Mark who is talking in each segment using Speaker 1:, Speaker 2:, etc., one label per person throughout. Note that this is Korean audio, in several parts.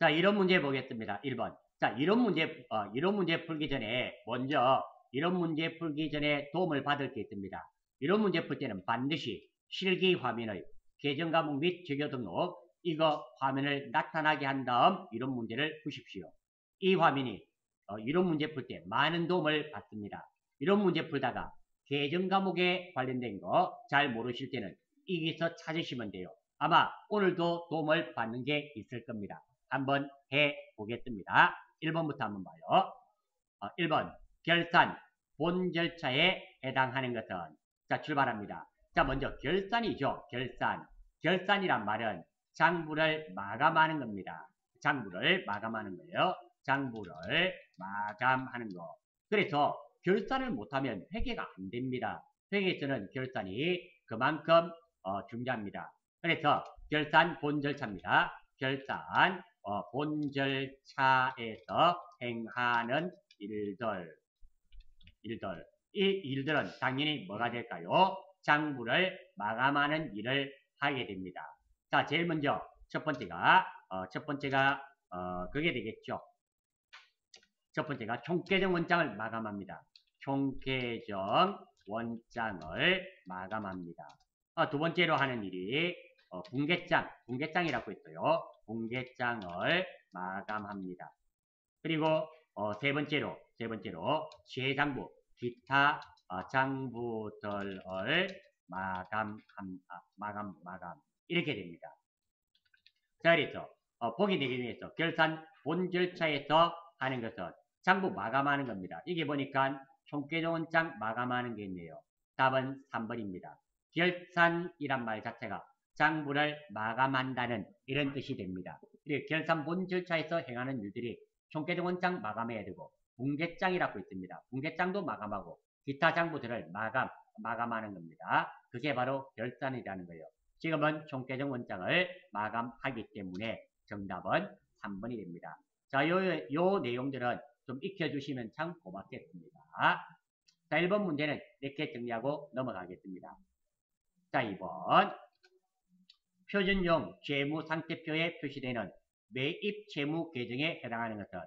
Speaker 1: 자, 이런 문제 보겠습니다. 1번. 자, 이런 문제, 어, 이런 문제 풀기 전에 먼저 이런 문제 풀기 전에 도움을 받을 게 있습니다. 이런 문제 풀 때는 반드시 실기 화면의 계정 과목 및 적요 등록 이거 화면을 나타나게 한 다음 이런 문제를 푸십시오. 이 화면이 어, 이런 문제 풀 때 많은 도움을 받습니다. 이런 문제 풀다가 계정 과목에 관련된 거 잘 모르실 때는 여기서 찾으시면 돼요. 아마 오늘도 도움을 받는 게 있을 겁니다. 한번 해 보겠습니다. 1번부터 한번 봐요. 어, 1번 결산 본 절차에 해당하는 것은 자 출발합니다. 자 먼저 결산이죠. 결산 결산이란 말은 장부를 마감하는 겁니다. 장부를 마감하는 거예요. 장부를 마감하는 거. 그래서 결산을 못하면 회계가 안 됩니다. 회계에서는 결산이 그만큼 어, 중요합니다. 그래서 결산 본 절차입니다. 결산 어, 본 절차에서 행하는 일들 일들 이 일들은 당연히 뭐가 될까요? 장부를 마감하는 일을 하게 됩니다. 자, 제일 먼저 첫 번째가 어, 첫 번째가 어, 그게 되겠죠. 첫 번째가 총계정 원장을 마감합니다. 총계정 원장을 마감합니다. 어, 두 번째로 하는 일이 어, 분계장, 분계장이라고 했어요. 분계장을 마감합니다. 그리고 어, 세 번째로 세 번째로 재장부, 기타 어, 장부들을 마감, 아, 마감, 마감 이렇게 됩니다. 자, 그래서 어, 보기 내기 중에서 결산 본 절차에서 하는 것은 장부 마감하는 겁니다. 이게 보니까 총계정원장 마감하는 게 있네요. 답은 3번입니다. 결산이란 말 자체가 장부를 마감한다는 이런 뜻이 됩니다. 결산 본 절차에서 행하는 일들이 총계정원장 마감해야 되고 분계장이라고 있습니다. 분계장도 마감하고 기타 장부들을 마감, 마감하는 겁니다. 그게 바로 결산이라는 거예요. 지금은 총계정 원장을 마감하기 때문에 정답은 3번이 됩니다. 자, 요, 요 내용들은 좀 익혀주시면 참 고맙겠습니다. 자, 1번 문제는 이렇게 정리하고 넘어가겠습니다. 자, 2번. 표준용 재무상태표에 표시되는 매입 재무 계정에 해당하는 것은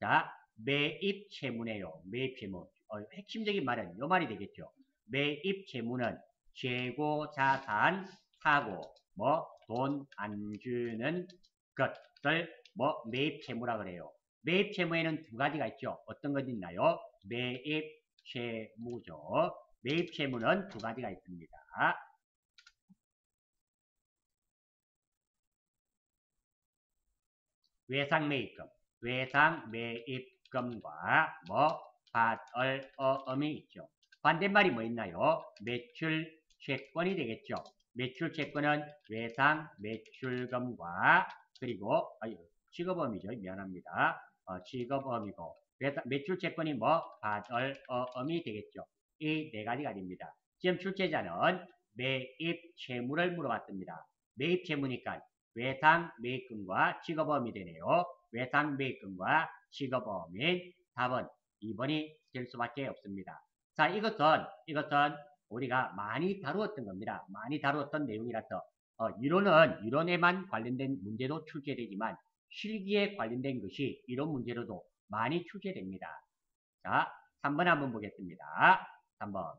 Speaker 1: 자, 매입 채무네요. 매입 채무. 어, 핵심적인 말은 요 말이 되겠죠. 매입 채무는 재고 자산 사고 뭐 돈 안 주는 것들 뭐 매입 채무라 그래요. 매입 채무에는 두 가지가 있죠. 어떤 것이 있나요? 매입 채무죠. 매입 채무는 두 가지가 있습니다. 외상 매입금, 외상 매입금과 뭐 받을 어음이 있죠. 반대말이 뭐 있나요? 매출 채권이 되겠죠. 매출 채권은 외상 매출금과 그리고 아유, 직업어음이죠. 미안합니다. 어, 직업어음이고 매출 채권이 뭐 받을 어음이 되겠죠. 이 네 가지가 됩니다. 지금 출제자는 매입 채무를 물어봤습니다. 매입 채무니까 외상 매입금과 직업어음이 되네요. 외상 매입금과 직업어음인 답은 2번이 될 수밖에 없습니다. 자, 이것은 이것은 우리가 많이 다루었던 겁니다. 많이 다루었던 내용이라서 어, 이론은 이론에만 관련된 문제도 출제되지만 실기에 관련된 것이 이런 문제로도 많이 출제됩니다. 자, 3번 한번 보겠습니다. 3번.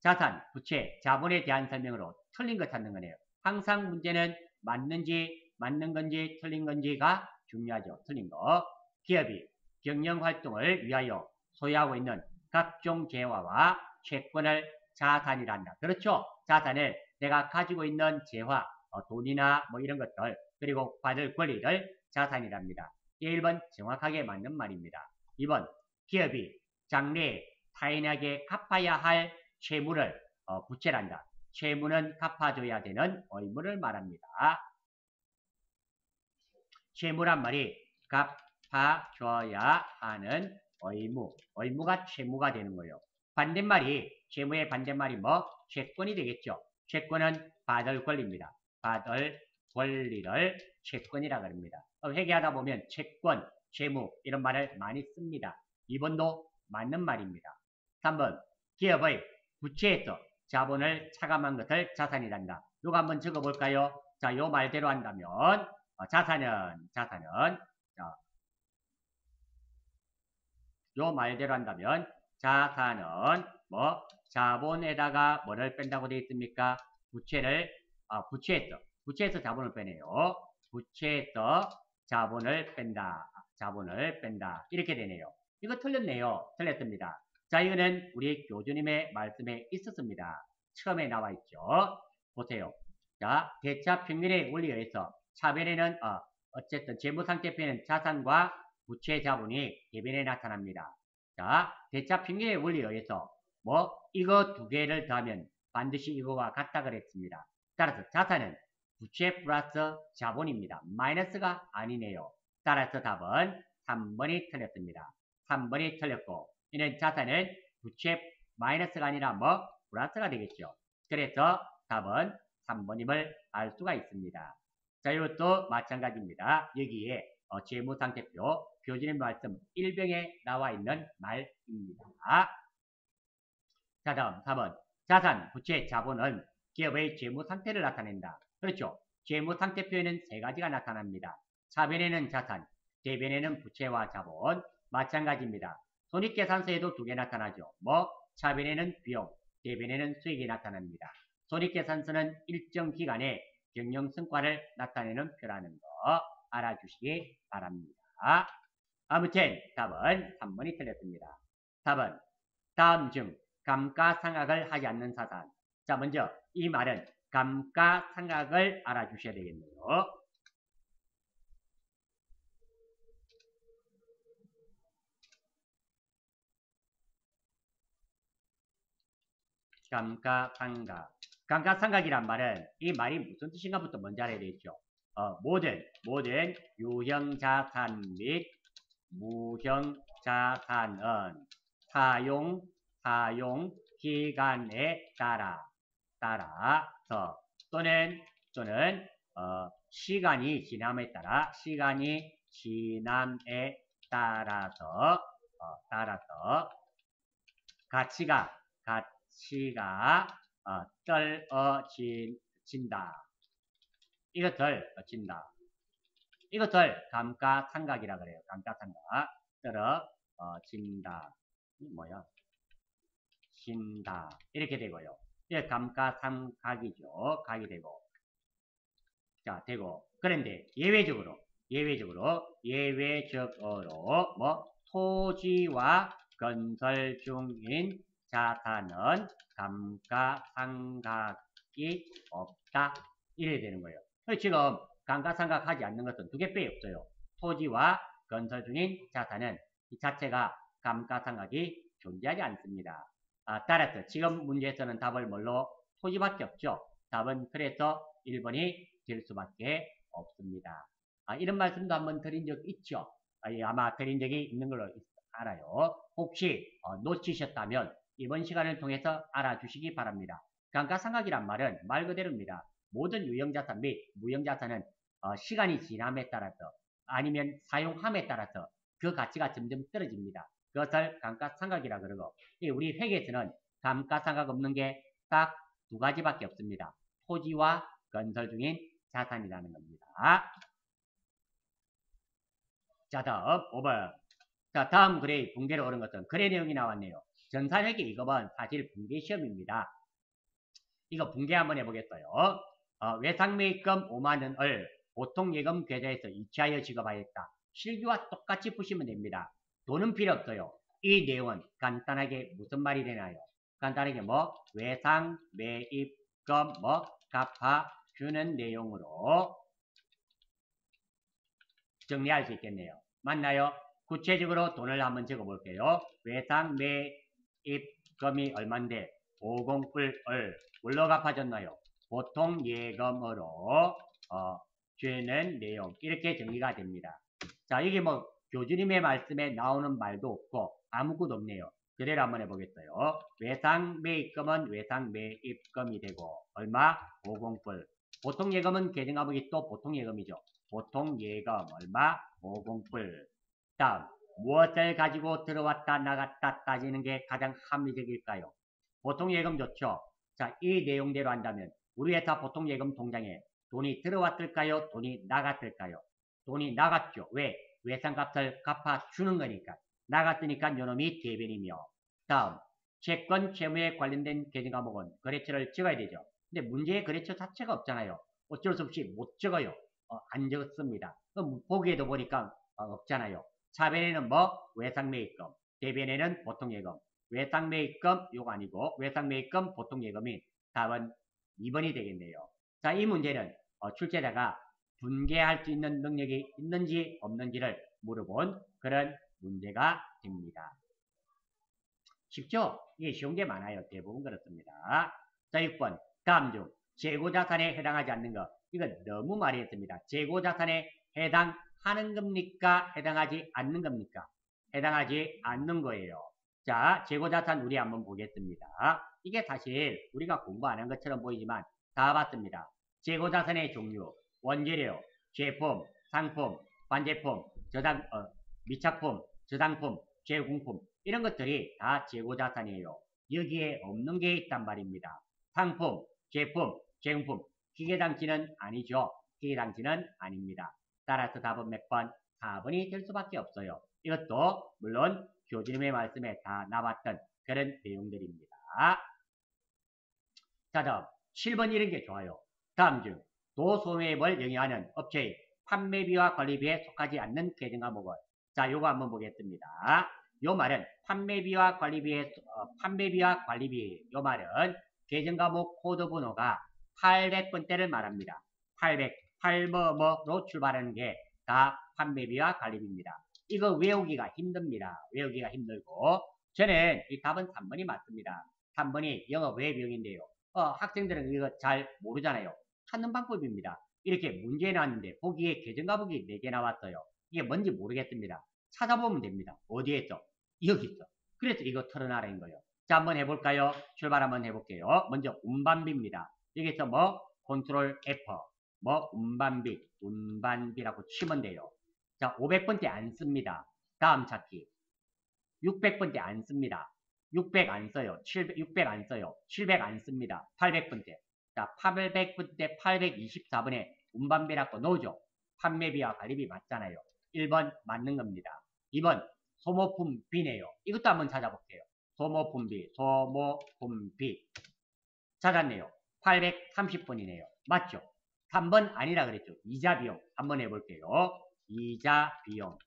Speaker 1: 자산, 부채, 자본에 대한 설명으로 틀린 거 찾는 거네요. 항상 문제는 맞는지, 맞는 건지, 틀린 건지가 중요하죠. 틀린 거. 기업이 경영활동을 위하여 소유하고 있는 각종 재화와 채권을 자산이란다. 그렇죠? 자산을 내가 가지고 있는 재화, 어, 돈이나 뭐 이런 것들, 그리고 받을 권리를 자산이랍니다. 1번 정확하게 맞는 말입니다. 2번 기업이 장래에 타인에게 갚아야 할 채무를 어, 부채란다. 채무는 갚아줘야 되는 의무를 말합니다. 채무란 말이 갚아줘야 하는 의무, 의무가 채무가 되는 거예요. 반대말이 채무의 반대말이 뭐? 채권이 되겠죠. 채권은 받을 권리입니다. 받을 권리를 채권이라 고 합니다. 회계하다 보면 채권, 채무 이런 말을 많이 씁니다. 2번도 맞는 말입니다. 3번 기업의 부채에서 자본을 차감한 것을 자산이란다. 이거 한번 적어볼까요? 자, 요 말대로 한다면 어, 자산은 자산은 자, 요 말대로 한다면 자산은 뭐 자본에다가 뭐를 뺀다고 되어 있습니까? 부채를 아 부채에서 부채에서 자본을 빼네요. 부채에서 자본을 뺀다. 자본을 뺀다. 이렇게 되네요. 이거 틀렸네요. 틀렸습니다. 자, 이거는 우리 교주님의 말씀에 있었습니다. 처음에 나와 있죠. 보세요. 자, 대차 평균의 원리에 의해서 차변에는 어, 어쨌든 재무상태표에는 자산과 부채 자본이 대변에 나타납니다. 자, 대차 평균의 원리에 의해서 뭐 이거 두 개를 더하면 반드시 이거와 같다 그랬습니다. 따라서 자산은 부채 플러스 자본입니다. 마이너스가 아니네요. 따라서 답은 3번이 틀렸습니다. 3번이 틀렸고 이는 자산은 부채 마이너스가 아니라 뭐 플러스가 되겠죠. 그래서 답은 3번임을 알 수가 있습니다. 자, 이것도 마찬가지입니다. 여기에 어, 재무상태표 교진의 말씀 1병에 나와 있는 말입니다. 자, 다음 4번. 자산, 부채, 자본은 기업의 재무 상태를 나타낸다. 그렇죠. 재무 상태표에는 세 가지가 나타납니다. 차변에는 자산, 대변에는 부채와 자본, 마찬가지입니다. 손익계산서에도 두 개 나타나죠. 뭐, 차변에는 비용, 대변에는 수익이 나타납니다. 손익계산서는 일정 기간에 경영 성과를 나타내는 표라는 거 알아주시기 바랍니다. 아무튼 답은 3번이 틀렸습니다. 답은 다음 중 감가상각을 하지 않는 사산. 자, 먼저 이 말은 감가상각을 알아주셔야 되겠네요. 감가상각. 감가상각이란 말은 이 말이 무슨 뜻인가부터 먼저 알아야 되겠죠. 어, 모든 모든 유형자산 및 무형자산은 사용 사용 기간에 따라 따라서 또는 또는 어, 시간이 지남에 따라 시간이 지남에 따라서 어, 따라서 가치가 가치가 어, 떨어진다. 이것을 어진다. 이것을 감가상각이라 그래요. 감가상각 떨어진다. 이 뭐야? 진다. 이렇게 되고요. 예, 감가상각이죠. 각이 되고. 자, 되고. 그런데 예외적으로, 예외적으로, 예외적으로, 뭐, 토지와 건설 중인 자산은 감가상각이 없다. 이래야 되는 거예요. 지금 감가상각하지 않는 것은 두 개 빼 없어요. 토지와 건설 중인 자산은 이 자체가 감가상각이 존재하지 않습니다. 아, 따라서 지금 문제에서는 답을 뭘로? 토지밖에 없죠. 답은 그래서 1번이 될 수밖에 없습니다. 아, 이런 말씀도 한번 드린 적 있죠. 아, 예, 아마 드린 적이 있는 걸로 알아요. 혹시 어, 놓치셨다면 이번 시간을 통해서 알아주시기 바랍니다. 감가상각이란 말은 말 그대로입니다. 모든 유형자산 및 무형자산은 어, 시간이 지남에 따라서 아니면 사용함에 따라서 그 가치가 점점 떨어집니다. 그것을 감가상각이라 그러고 우리 회계에서는 감가상각 없는 게 딱 두 가지밖에 없습니다. 토지와 건설 중인 자산이라는 겁니다. 자 다음 5번 자 다음 글의 붕괴로 오른 것은 거래 내용이 나왔네요. 전산회계 이것은 사실 붕괴 시험입니다. 이거 붕괴 한번 해보겠어요. 어, 외상매입금 5만원을 보통 예금 계좌에서 이체하여 지급하였다. 실기와 똑같이 푸시면 됩니다. 돈은 필요 없어요. 이 내용은 간단하게 무슨 말이 되나요? 간단하게 뭐 외상 매입금 뭐 갚아 주는 내용으로 정리할 수 있겠네요. 맞나요? 구체적으로 돈을 한번 적어볼게요. 외상 매 입금이 얼만데 50불을 뭘로 갚아줬나요? 보통 예금으로 어, 주는 내용 이렇게 정리가 됩니다. 자 이게 뭐 교주님의 말씀에 나오는 말도 없고 아무것도 없네요. 그대로 한번 해보겠어요. 외상 매입금은 외상 매입금이 되고 얼마? 50불. 보통 예금은 계정화목이 또 보통 예금이죠. 보통 예금 얼마? 50불. 다음 무엇을 가지고 들어왔다 나갔다 따지는 게 가장 합리적일까요? 보통 예금 좋죠. 자, 이 내용대로 한다면 우리 회사 보통 예금 통장에 돈이 들어왔을까요? 돈이 나갔을까요? 돈이 나갔죠. 왜? 외상값을 갚아주는 거니까. 나갔으니까 요놈이 대변이며. 다음, 채권 채무에 관련된 계정 과목은 거래처를 적어야 되죠. 근데 문제의 거래처 자체가 없잖아요. 어쩔 수 없이 못 적어요. 어, 안 적습니다. 보기에도 보니까 어, 없잖아요. 차변에는 뭐? 외상매입금. 대변에는 보통 예금. 외상매입금 요거 아니고 외상매입금 보통 예금인 답은 2번이 되겠네요. 자, 이 문제는 어, 출제자가 분개할 수 있는 능력이 있는지 없는지를 물어본 그런 문제가 됩니다. 쉽죠? 이게 쉬운 게 많아요. 대부분 그렇습니다. 자, 6번. 다음 중 재고자산에 해당하지 않는 것. 이건 너무 많이 했습니다. 재고자산에 해당 하는 겁니까? 해당하지 않는 겁니까? 해당하지 않는 거예요. 자, 재고자산 우리 한번 보겠습니다. 이게 사실 우리가 공부 안 한 것처럼 보이지만 다 봤습니다. 재고자산의 종류, 원재료, 제품, 상품, 반제품, 저당, 어, 미착품, 저당품, 재공품 이런 것들이 다 재고자산이에요. 여기에 없는 게 있단 말입니다. 상품, 제품, 재공품, 기계장치는 아니죠. 기계장치는 아닙니다. 따라서 답은 몇 번? 4번이 될 수밖에 없어요. 이것도 물론 교주님의 말씀에 다 나왔던 그런 내용들입니다. 자, 다음 7번 이런 게 좋아요. 다음 중 도소매업을 영위하는 업체의 판매비와 관리비에 속하지 않는 계정 과목은 자, 요거 한번 보겠습니다. 요 말은 판매비와 관리비에 어, 판매비와 관리비 요 말은 계정 과목 코드 번호가 800번대를 말합니다. 800, 8뭐뭐로 출발하는 게 다 판매비와 관리비입니다. 이거 외우기가 힘듭니다. 외우기가 힘들고 저는 이 답은 3번이 맞습니다. 3번이 영어 외비용인데요. 어, 학생들은 이거 잘 모르잖아요. 찾는 방법입니다. 이렇게 문제 나왔는데 보기에 계정 과목이 4개 나왔어요. 이게 뭔지 모르겠습니다. 찾아보면 됩니다. 어디에 있어? 여기 있어. 그래서 이거 털어놔라는 거예요. 자, 한번 해볼까요? 출발 한번 해볼게요. 먼저 운반비입니다. 여기서 뭐 컨트롤 F, 뭐 운반비, 운반비라고 치면 돼요. 자, 500번째 안 씁니다. 다음 찾기. 600번째 안 씁니다. 600 안 써요. 700, 600 안 써요. 700 안 씁니다. 800번째. 자, 800번째 824번에 운반비라고 넣어줘. 판매비와 관리비 맞잖아요. 1번 맞는 겁니다. 2번 소모품비네요. 이것도 한번 찾아볼게요. 소모품비, 소모품비. 찾았네요. 830번이네요. 맞죠? 3번 아니라 그랬죠. 이자 비용 한번 해볼게요. 이자 비용.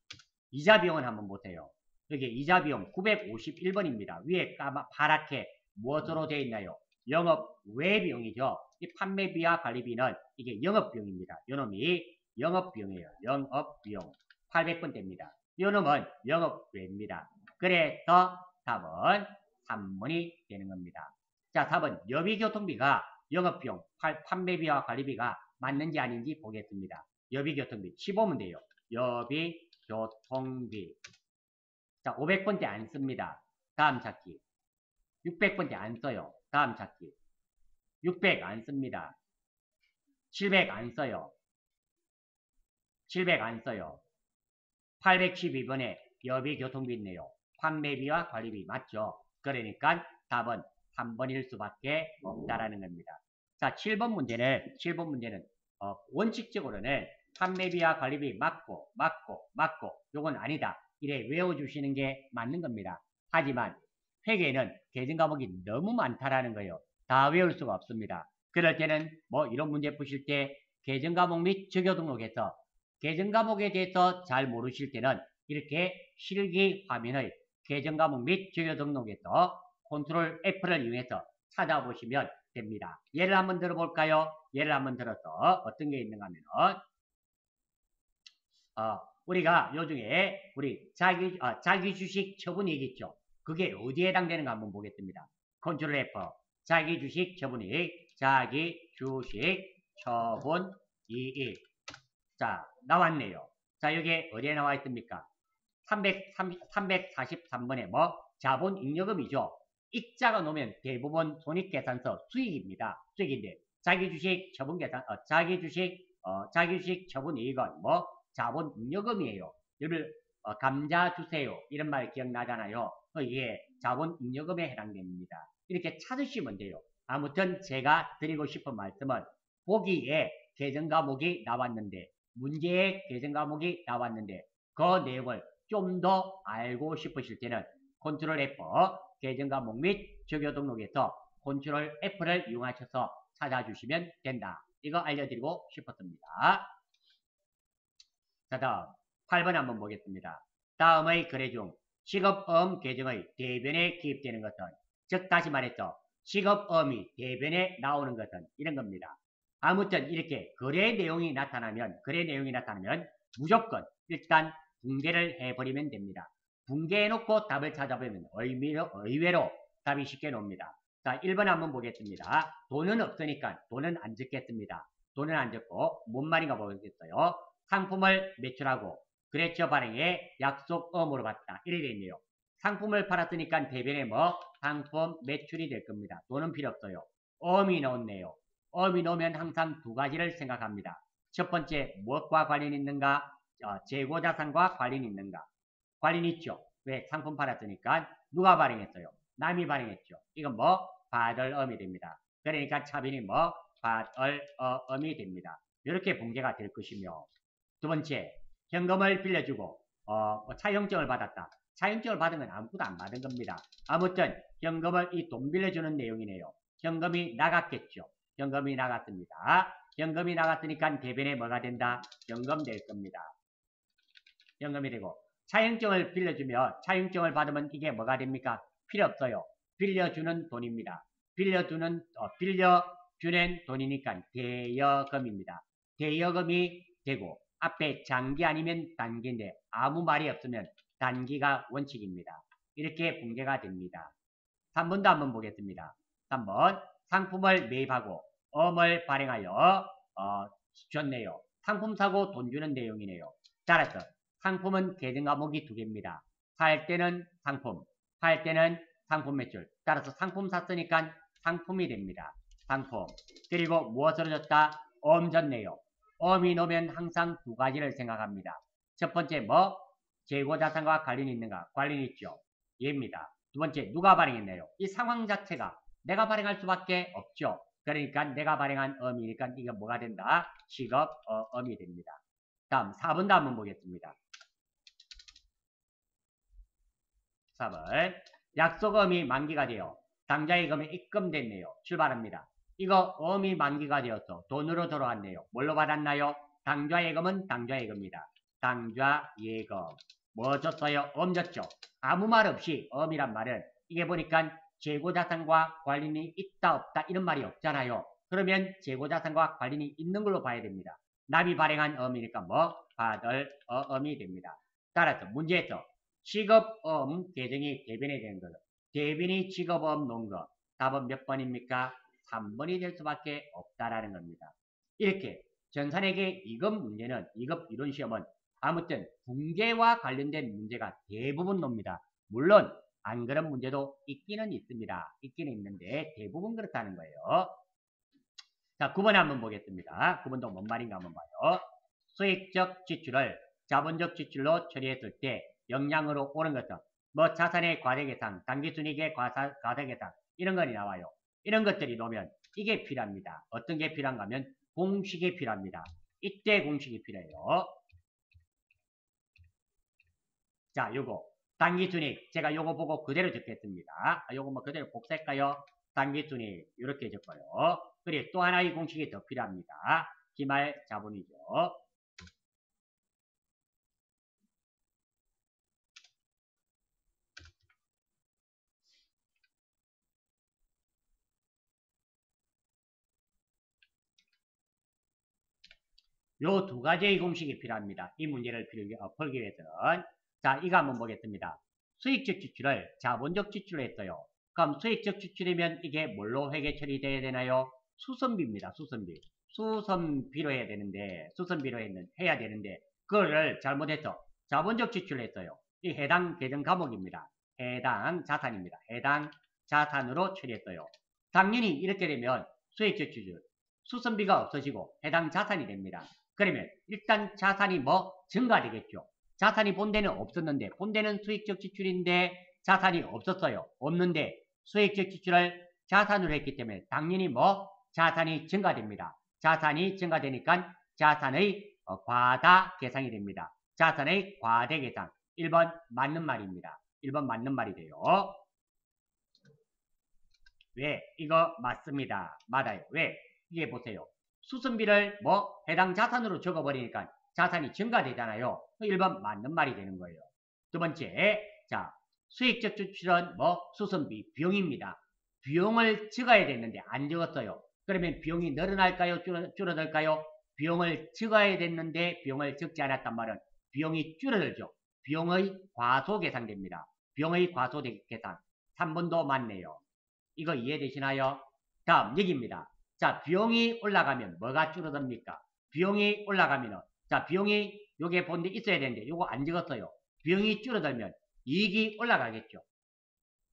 Speaker 1: 이자 비용은 한번 보세요. 여기 이자 비용 951번입니다. 위에 까마 파랗게 무엇으로 되어 있나요? 영업 외 비용이죠. 이 판매비와 관리비는 이게 영업 비용입니다. 요놈이 영업 비용이에요. 영업 비용. 800번대입니다. 요놈은 영업 외입니다. 그래서 답은 3번이 되는 겁니다. 자, 답은 여비교통비가 영업비용, 판매비와 관리비가 맞는지 아닌지 보겠습니다. 여비교통비 치보면 돼요. 여비교통비 자, 500번째 안 씁니다. 다음 찾기 600번째 안 써요. 다음 찾기 600 안 씁니다. 700 안 써요. 700 안 써요. 812번에 여비교통비 있네요. 판매비와 관리비 맞죠? 그러니까 답은 3번일 수밖에 없다라는 겁니다. 자, 7번 문제는 7번 문제는 어, 원칙적으로는 판매비와 관리비 맞고 맞고 맞고 요건 아니다. 이래 외워주시는 게 맞는 겁니다. 하지만 회계는 계정 과목이 너무 많다라는 거예요. 다 외울 수가 없습니다. 그럴 때는 뭐 이런 문제 푸실 때 계정 과목 및 적용 등록에서 계정 과목에 대해서 잘 모르실 때는 이렇게 실기 화면의 계정 과목 및 적용 등록에서 컨트롤 F를 이용해서 찾아보시면 됩니다. 예를 한번 들어볼까요? 예를 한번 들어서 어떤 게 있는가 하면 어, 우리가 요중에 우리 자기 어, 자기 주식 처분 이익 있죠. 그게 어디에 해당되는가 한번 보겠습니다. 컨트롤 F 자기 주식 처분 이익 자기 주식 처분 이익 자 나왔네요. 자 여기에 어디에 나와 있습니까? 300, 343번에 뭐 자본 잉여금이죠. 익자가 놓으면 대부분 손익계산서 수익입니다. 수익인데 자기 주식 처분 계산, 어, 자기 주식, 어, 자기 주식 처분 이익은 뭐 자본 잉여금이에요. 예를 어, 감자 주세요 이런 말 기억나잖아요. 어, 이게 자본 잉여금에 해당됩니다. 이렇게 찾으시면 돼요. 아무튼 제가 드리고 싶은 말씀은 보기에 계정 과목이 나왔는데 문제의 계정 과목이 나왔는데 그 내용을 좀 더 알고 싶으실 때는 컨트롤 F 계정 과목 및 적요 등록에서 컨트롤 F를 이용하셔서 찾아주시면 된다. 이거 알려드리고 싶었습니다. 자 다음 8번 한번 보겠습니다. 다음의 거래 중 지급어음 계정의 대변에 기입되는 것은 즉 다시 말해서 식업음이 대변에 나오는 것은 이런 겁니다. 아무튼 이렇게 거래 내용이 나타나면 거래 내용이 나타나면 무조건 일단 붕괴를 해버리면 됩니다. 붕괴해놓고 답을 찾아보면 의미로, 의외로 답이 쉽게 나옵니다. 자 1번 한번 보겠습니다. 돈은 없으니까 돈은 안 적겠습니다. 돈은 안 적고 뭔 말인가 보겠어요. 상품을 매출하고 거래처 발행에 약속음으로 받다. 이래 되네요. 상품을 팔았으니까 대변에 뭐 상품 매출이 될 겁니다. 돈은 필요 없어요. 음이 넣었네요. 음이 넣으면 항상 두 가지를 생각합니다. 첫 번째 무엇과 관련이 있는가? 어, 재고자산과 관련이 있는가? 관련이 있죠. 왜? 상품 팔았으니까 누가 발행했어요? 남이 발행했죠. 이건 뭐? 받을 음이 됩니다. 그러니까 차빈이 뭐? 어, 음이 됩니다. 이렇게 붕괴가 될 것이며 두 번째 현금을 빌려주고 어, 뭐 차용증을 받았다. 차용증을 받은 건 아무것도 안 받은 겁니다. 아무튼 현금을 이 돈 빌려주는 내용이네요. 현금이 나갔겠죠. 현금이 나갔습니다. 현금이 나갔으니까 대변에 뭐가 된다? 현금 될 겁니다. 현금이 되고 차용증을 빌려주면 차용증을 받으면 이게 뭐가 됩니까? 필요 없어요. 빌려주는 돈입니다. 빌려주는 어, 빌려주는 돈이니까 대여금입니다. 대여금이 되고 앞에 장기 아니면 단기인데 아무 말이 없으면 단기가 원칙입니다. 이렇게 붕괴가 됩니다. 3번도 한번 보겠습니다. 3번 상품을 매입하고 엄을 발행하여 어, 줬네요. 상품 사고 돈 주는 내용이네요. 따라서 상품은 계정 과목이 두 개입니다. 살 때는 상품, 팔 때는 상품 매출. 따라서 상품 샀으니까 상품이 됩니다. 상품. 그리고 무엇으로 줬다? 엄 줬네요. 엄이 놓으면 항상 두 가지를 생각합니다. 첫 번째 뭐? 재고 자산과 관련이 있는가? 관련이 있죠. 얘입니다. 두 번째 누가 발행했나요? 이 상황 자체가 내가 발행할 수밖에 없죠. 그러니까 내가 발행한 엄이니까 이게 뭐가 된다? 직업 어, 엄이 됩니다. 다음 4번도 한번 보겠습니다. 4번 약속음이 만기가 되어 당좌예금에 입금됐네요. 출발합니다. 이거 어미 만기가 되어서 돈으로 돌아왔네요. 뭘로 받았나요? 당좌예금은 당좌예금입니다. 당좌예금. 뭐 줬어요? 엄 줬죠. 아무 말 없이 엄이란 말은 이게 보니까 재고자산과 관련이 있다 없다 이런 말이 없잖아요. 그러면 재고자산과 관련이 있는 걸로 봐야 됩니다. 남이 발행한 엄이니까 뭐 받을 어음이 됩니다. 따라서 문제에서 직업음 계정이 대변이 되는 거죠. 대변이 직업음 놓은 거. 답은 몇 번입니까? 3번이 될 수밖에 없다라는 겁니다. 이렇게 전산에게 2급 문제는 2급 이론 시험은 아무튼 붕괴와 관련된 문제가 대부분 놉니다. 물론 안 그런 문제도 있기는 있습니다. 있기는 있는데 대부분 그렇다는 거예요. 자, 9번에 한번 보겠습니다. 9번도 뭔 말인가 한번 봐요. 수익적 지출을 자본적 지출로 처리했을 때 영향으로 오는 것은 뭐 자산의 과대계산, 단기순이익의 과대계산 이런 것이 나와요. 이런 것들이 놓으면 이게 필요합니다. 어떤 게 필요한가 하면 공식이 필요합니다. 이때 공식이 필요해요. 자, 요거 단기순이익 제가 요거 보고 그대로 적겠습니다. 아, 요거 뭐 그대로 복사할까요? 단기순이익 이렇게 적고요. 그리고 또 하나의 공식이 더 필요합니다. 기말 자본이죠. 요 두 가지의 공식이 필요합니다. 이 문제를 어, 풀기 위해서는 자 이거 한번 보겠습니다. 수익적 지출을 자본적 지출로 했어요. 그럼 수익적 지출이면 이게 뭘로 회계 처리돼야 되나요? 수선비입니다. 수선비. 수선비로 해야 되는데 수선비로 해야 되는데 그거를 잘못해서 자본적 지출을 했어요. 이 해당 계정 과목입니다. 해당 자산입니다. 해당 자산으로 처리했어요. 당연히 이렇게 되면 수익적 지출, 수선비가 없어지고 해당 자산이 됩니다. 그러면 일단 자산이 뭐 증가되겠죠. 자산이 본대는 없었는데 본대는 수익적 지출인데 자산이 없었어요. 없는데 수익적 지출을 자산으로 했기 때문에 당연히 뭐 자산이 증가됩니다. 자산이 증가되니까 자산의 어, 과다 계상이 됩니다. 자산의 과대 계상. 1번 맞는 말입니다. 1번 맞는 말이 돼요. 왜? 이거 맞습니다. 맞아요. 왜? 이게 보세요. 수선비를 뭐 해당 자산으로 적어버리니까 자산이 증가되잖아요. 1번 맞는 말이 되는 거예요. 두 번째, 자 수익적 지출은 뭐 수선비 비용입니다. 비용을 적어야 됐는데 안 적었어요. 그러면 비용이 늘어날까요? 줄어, 줄어들까요? 비용을 적어야 됐는데 비용을 적지 않았단 말은 비용이 줄어들죠. 비용의 과소 계산됩니다. 비용의 과소 계산. 3번도 맞네요. 이거 이해되시나요? 다음 여기입니다. 자 비용이 올라가면 뭐가 줄어듭니까? 비용이 올라가면 은 자 비용이 요게 본데 있어야 되는데 요거 안 적었어요. 비용이 줄어들면 이익이 올라가겠죠.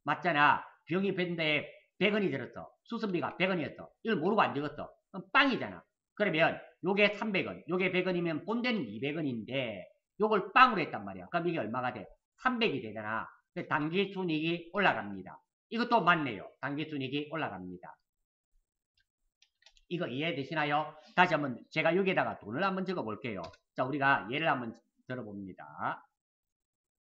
Speaker 1: 맞잖아. 비용이 밴드에 100원이 들었어. 수선비가 100원이었어. 이걸 모르고 안 적었어. 그럼 빵이잖아. 그러면 요게 300원, 요게 100원이면 본대는 200원인데 요걸 빵으로 했단 말이야. 그럼 이게 얼마가 돼? 300이 되잖아. 단기 순이익이 올라갑니다. 이것도 맞네요. 단기 순이익이 올라갑니다. 이거 이해되시나요? 다시 한번 제가 여기에다가 돈을 한번 적어 볼게요. 자, 우리가 예를 한번 들어봅니다.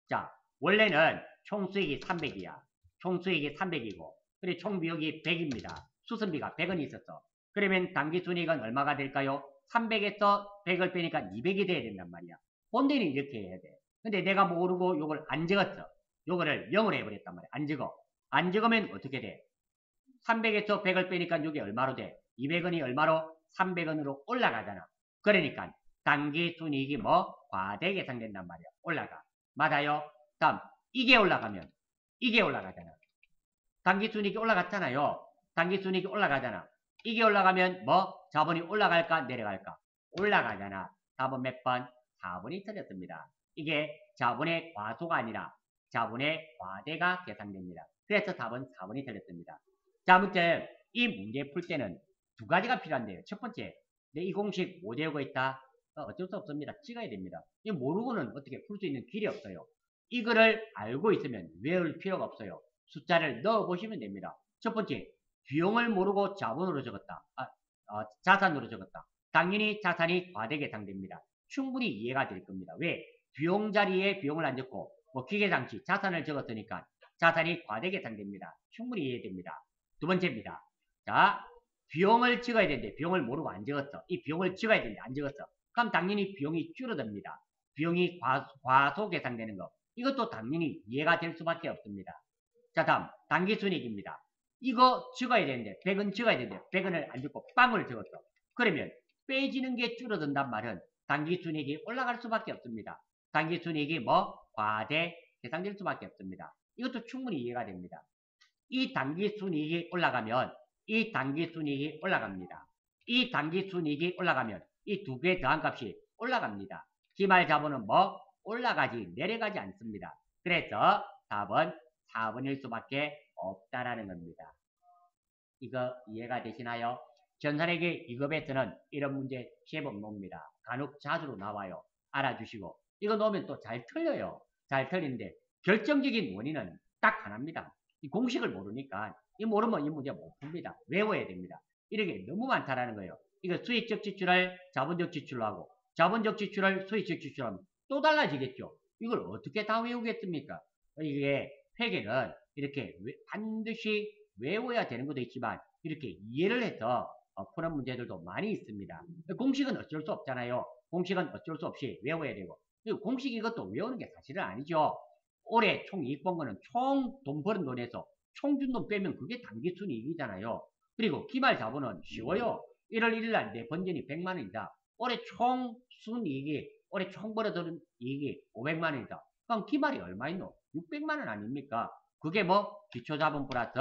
Speaker 1: 자, 원래는 총수익이 300이야. 총수익이 300이고, 그리고 총비용이 100입니다. 수선비가 100원이 있었어. 그러면 단기순이익은 얼마가 될까요? 300에서 100을 빼니까 200이 돼야 된단 말이야. 본대는 이렇게 해야 돼. 근데 내가 모르고 요걸 안 적었어. 요거를 0으로 해버렸단 말이야. 안 적어. 안 적으면 어떻게 돼? 300에서 100을 빼니까 이게 얼마로 돼? 200원이 얼마로? 300원으로 올라가잖아. 그러니까 단기순이익이 뭐? 과대 계산된단 말이야. 올라가. 맞아요? 다음 이게 올라가면 이게 올라가잖아. 단기 순이익이 올라갔잖아요. 단기 순이익이 올라가잖아. 이게 올라가면 뭐? 자본이 올라갈까 내려갈까? 올라가잖아. 답은 몇 번? 4번이 틀렸습니다. 이게 자본의 과소가 아니라 자본의 과대가 계산됩니다. 그래서 답은 4번이 틀렸습니다. 자, 아무튼 이 문제 풀 때는 두 가지가 필요한데요. 첫 번째, 내 이 공식 못 외우고 있다? 어, 어쩔 수 없습니다. 찍어야 됩니다. 이 모르고는 어떻게 풀 수 있는 길이 없어요. 이거를 알고 있으면 외울 필요가 없어요. 숫자를 넣어 보시면 됩니다. 첫 번째, 비용을 모르고 자본으로 적었다. 아, 어, 자산으로 적었다. 당연히 자산이 과대 계산됩니다. 충분히 이해가 될 겁니다. 왜? 비용 자리에 비용을 안 적고 뭐 기계장치, 자산을 적었으니까 자산이 과대 계산됩니다. 충분히 이해됩니다. 두 번째입니다. 자, 비용을 찍어야 되는데 비용을 모르고 안 적었어. 이 비용을 찍어야 되는데 안 적었어. 그럼 당연히 비용이 줄어듭니다. 비용이 과, 과소 계산되는 거. 이것도 당연히 이해가 될 수밖에 없습니다. 자 다음 단기순이익입니다. 이거 찍어야 되는데 100원 찍어야 되는데 100원을 안 적고 빵을 적었어. 그러면 빼지는 게 줄어든단 말은 단기순이익이 올라갈 수밖에 없습니다. 단기순이익이 뭐? 과대 계산될 수밖에 없습니다. 이것도 충분히 이해가 됩니다. 이 단기순이익이 올라가면 이 단기순이익이 올라갑니다. 이 단기순이익이 올라가면 이 두개 더한 값이 올라갑니다. 기말 자본은 뭐? 올라가지 내려가지 않습니다. 그래서 답은 4번일 수밖에 없다라는 겁니다. 이거 이해가 되시나요? 전산회계 2급에서는 이런 문제 제법 놉니다. 간혹 자주로 나와요. 알아주시고 이거 놓으면 또 잘 틀려요. 잘 틀리는데 결정적인 원인은 딱 하나입니다. 이 공식을 모르니까 이 모르면 이 문제 못 풉니다. 외워야 됩니다. 이렇게 너무 많다라는 거예요. 이거 수익적 지출을 자본적 지출로 하고 자본적 지출을 수익적 지출로 하면 또 달라지겠죠. 이걸 어떻게 다 외우겠습니까? 이게 회계는 이렇게 반드시 외워야 되는 것도 있지만 이렇게 이해를 해서 어, 푸는 문제들도 많이 있습니다. 공식은 어쩔 수 없잖아요. 공식은 어쩔 수 없이 외워야 되고 공식 이것도 외우는 게 사실은 아니죠. 올해 총 이익 본 거는 총 돈 버는 돈에서 총 준 돈 빼면 그게 단기순이익이잖아요. 그리고 기말 자본은 쉬워요. 1월 1일 날 내 번전이 100만 원이다. 올해 총 순이익이 올해 총 벌어들은 이익이 500만 원이다. 그럼 기말이 얼마 있노? 600만 원 아닙니까? 그게 뭐 기초자본 플러스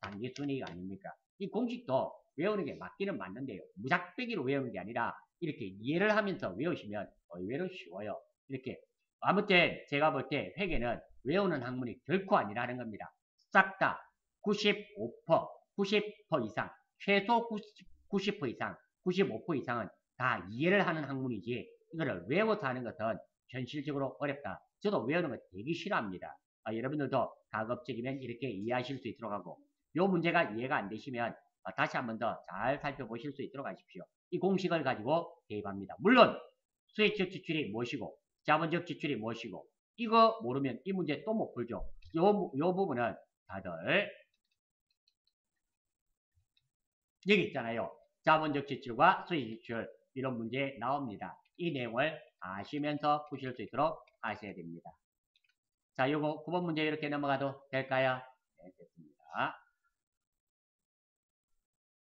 Speaker 1: 단기순이익 아닙니까? 이 공식도 외우는 게 맞기는 맞는데요. 무작배기로 외우는 게 아니라 이렇게 이해를 하면서 외우시면 의외로 쉬워요. 이렇게 아무튼 제가 볼 때 회계는 외우는 학문이 결코 아니라는 겁니다. 싹 다 95%, 90% 이상, 최소 90, 90% 이상, 95% 이상은 다 이해를 하는 학문이지 이거를 외워서 하는 것은 현실적으로 어렵다. 저도 외우는 거 되게 싫어합니다. 아, 여러분들도 가급적이면 이렇게 이해하실 수 있도록 하고 이 문제가 이해가 안 되시면 아, 다시 한 번 더 잘 살펴보실 수 있도록 하십시오. 이 공식을 가지고 대입합니다. 물론 수익적 지출이 무엇이고 자본적 지출이 무엇이고 이거 모르면 이 문제 또 못 풀죠. 요, 요 부분은 다들 여기 있잖아요. 자본적 지출과 수익 지출 이런 문제 나옵니다. 이 내용을 아시면서 푸실 수 있도록 하셔야 됩니다. 자, 요거 9번 문제 이렇게 넘어가도 될까요? 네, 됐습니다.